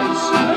eyes.